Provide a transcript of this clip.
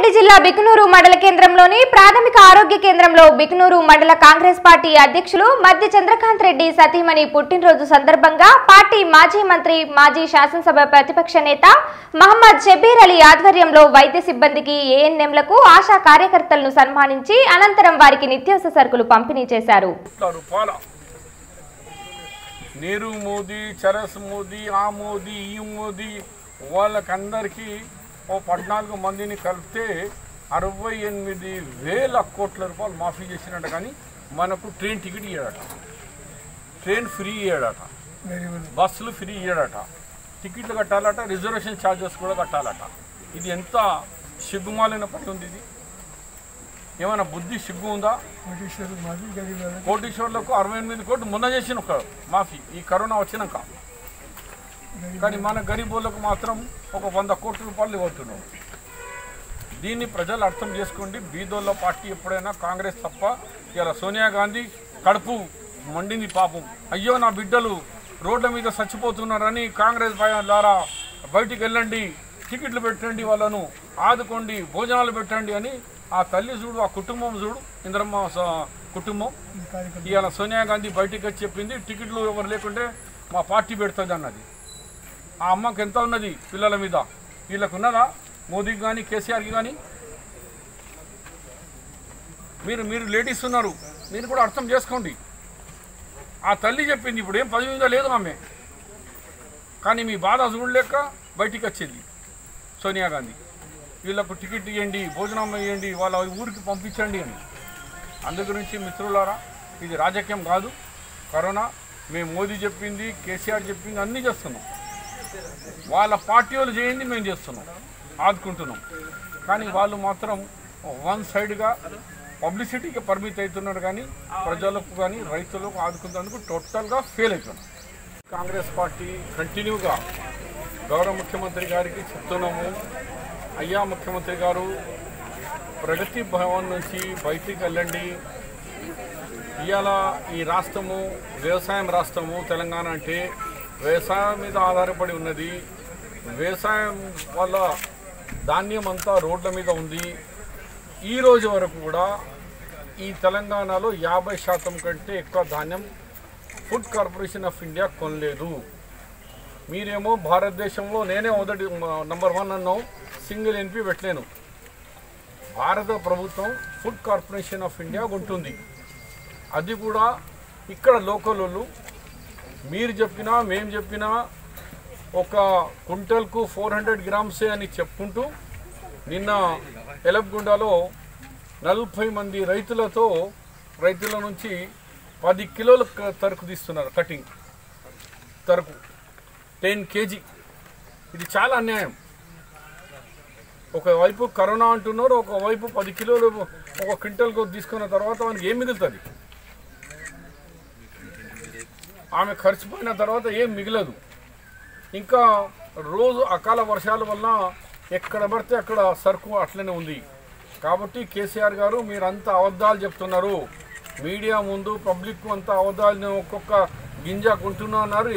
రంగారెడ్డి జిల్లా బికునూరు మండల కేంద్రంలోని ప్రాథమిక ఆరోగ్య కేంద్రంలో బికునూరు మండల కాంగ్రెస్ పార్టీ అధ్యక్షులు మధ్య చంద్రకాంత్ రెడ్డి సతీమణి పుట్టినరోజు సందర్భంగా పార్టీ మాజీ మంత్రి మాజీ శాసనసభ ప్రతిపక్ష నేత మహమ్మద్ షబీర్ అలీ ఆధ్వర్యంలో వైద్య సిబ్బందికి ఏఎన్ఎంలకు ఆశా కార్యకర్తలను సన్మానించి అనంతరం వారికి నిత్యావసర సరుకులు పంపిణీ చేశారు. నీరు మోదీ చరస్ మోదీ ఆ మోదీ ఈ మోదీ వాళ్ళకందరికీ ఓ పద్నాలుగు మందిని కలిపితే అరవై ఎనిమిది వేల కోట్ల రూపాయలు మాఫీ చేసినట్టు కానీ మనకు ట్రైన్ టికెట్ ఇయ్యాడట. ట్రైన్ ఫ్రీ ఇయ్యాడట. బస్సులు ఫ్రీ ఇయ్యాడట. టికెట్లు కట్టాలట రిజర్వేషన్ ఛార్జెస్ కూడా కట్టాలట. ఇది ఎంత సిగ్గుమాలిన పని ఉంది ఇది? ఏమైనా బుద్ధి సిగ్గు ఉందా? కోటీశ్వర్లకు అరవై ఎనిమిది కోట్లు మొన్న చేసిన ఒక మాఫీ ఈ కరోనా వచ్చినాక. కానీ మన గరీబులకు మాత్రం ఒక వంద కోట్ల రూపాయలు ఇవ్వట్టున్నాం దీన్ని ప్రజలు అర్థం చేసుకోండి. బీదోళ్ళ పార్టీ ఎప్పుడైనా కాంగ్రెస్ తప్ప ఇలా సోనియా గాంధీ కడుపు మండింది పాపం. అయ్యో నా బిడ్డలు రోడ్ల మీద చచ్చిపోతున్నారని కాంగ్రెస్ ద్వారా బయటికి వెళ్ళండి టికెట్లు పెట్టండి వాళ్ళను ఆదుకోండి భోజనాలు పెట్టండి అని ఆ తల్లి చూడు ఆ కుటుంబం చూడు ఇంద్రమ్మ కుటుంబం ఇవాళ సోనియా గాంధీ బయటికి వచ్చి చెప్పింది టికెట్లు ఎవరు లేకుంటే మా పార్టీ పెడుతుంది అన్నది ఆ అమ్మకి ఎంత ఉన్నది పిల్లల మీద? వీళ్ళకు ఉన్నదా మోదీకి కానీ కేసీఆర్కి కానీ మీరు మీరు లేడీస్ ఉన్నారు. మీరు కూడా అర్థం చేసుకోండి. ఆ తల్లి చెప్పింది ఇప్పుడు ఏం పది మీద లేదు ఆమె. కానీ మీ బాధ చూడలేక బయటికి వచ్చింది సోనియా గాంధీ. వీళ్ళకు టికెట్ ఇవ్వండి భోజనం ఇవ్వండి వాళ్ళ ఊరికి పంపించండి అని. అందుగురించి మిత్రులారా ఇది రాజకీయం కాదు. కరోనా మేము మోదీ చెప్పింది కేసీఆర్ చెప్పింది అన్నీ చేస్తున్నాం. వాళ్ళ పార్టీ వాళ్ళు చేయండి మేము చేస్తున్నాం. ఆదుకుంటున్నాం. కానీ వాళ్ళు మాత్రం వన్ సైడ్గా పబ్లిసిటీకి పరిమితి అవుతున్నాడు కానీ ప్రజలకు కానీ రైతులకు ఆదుకునేందుకు టోటల్గా ఫెయిల్ అవుతున్నారు కాంగ్రెస్ పార్టీ కంటిన్యూగా గౌరవ ముఖ్యమంత్రి గారికి చెప్తున్నాము. అయ్యా ముఖ్యమంత్రి గారు ప్రగతి భవన్ నుంచి బయటికి వెళ్ళండి. ఇవాళ ఈ రాష్ట్రము వ్యవసాయం రాష్ట్రము తెలంగాణ అంటే వ్యవసాయం మీద ఆధారపడి ఉన్నది. వ్యవసాయం వల్ల ధాన్యం అంతా రోడ్ల మీద ఉంది. ఈ రోజు వరకు కూడా ఈ తెలంగాణలో యాభై శాతం కంటే ఎక్కువ ధాన్యం ఫుడ్ కార్పొరేషన్ ఆఫ్ ఇండియా కొనలేదు. మీరేమో భారతదేశంలో నేనే మొదటి నంబర్ వన్ అన్నాం సింగిల్ ఎన్పి పెట్టలేను. భారత ప్రభుత్వం ఫుడ్ కార్పొరేషన్ ఆఫ్ ఇండియా ఉంటుంది అది కూడా ఇక్కడ లోకల్ వాళ్ళు మీరు చెప్పినా మేము చెప్పినా ఒక కుంటల్కు ఫోర్ హండ్రెడ్ గ్రామ్సే అని చెప్పుకుంటూ నిన్న ఎలబ్గుండలో నలభై మంది రైతులతో రైతుల నుంచి పది కిలోల క- తరకు తీస్తున్నారు కటింగ్. తరకు. Ten KG. ఇది చాలా అన్యాయం. ఒకవైపు కరోనా అంటున్నారు ఒకవైపు పది కిలోలు ఒక క్వింటల్కు తీసుకున్న తర్వాత మనకి ఏం మిగులుతుంది? ఆమె ఖర్చుపోయిన తర్వాత ఏం మిగలదు. ఇంకా రోజు అకాల వర్షాల వల్ల ఎక్కడ పడితే అక్కడ సరుకు అట్లనే ఉంది. కాబట్టి కేసీఆర్ గారు మీరంతా అబద్ధాలు చెప్తున్నారు. మీడియా ముందు పబ్లిక్ అంతా అబద్ధాలు ఒక్కొక్క గింజ కొంటున్నా అన్నారు.